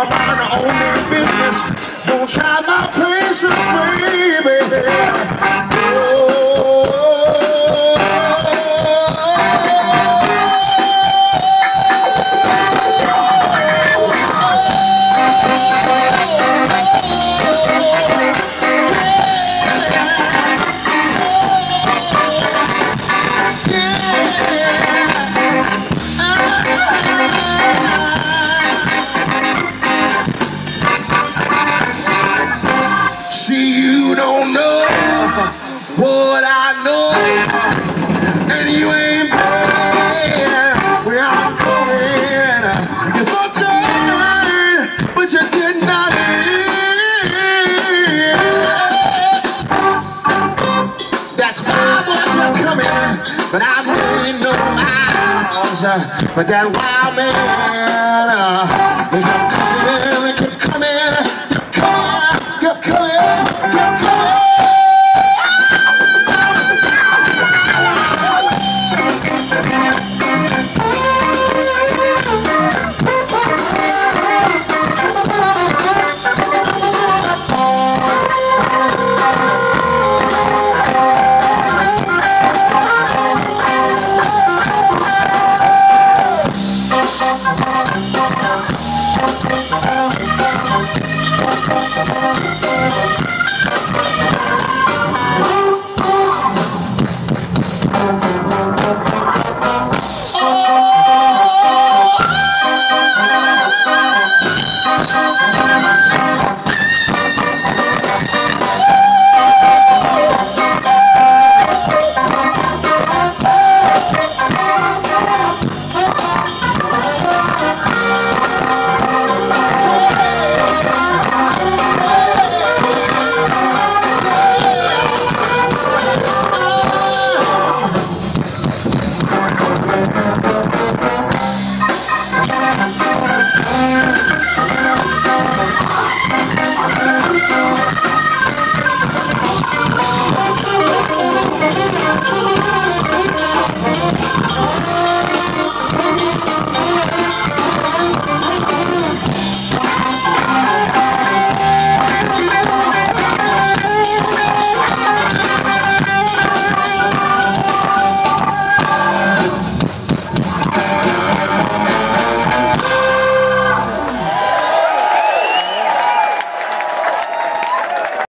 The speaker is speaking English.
Ought to mind your own business. Don't try my patience, baby. What I know, and you ain't been where I'm going. You thought you heard, but you did not hear. That's why boys were coming, but I made no house. But that wild man, uh, come coming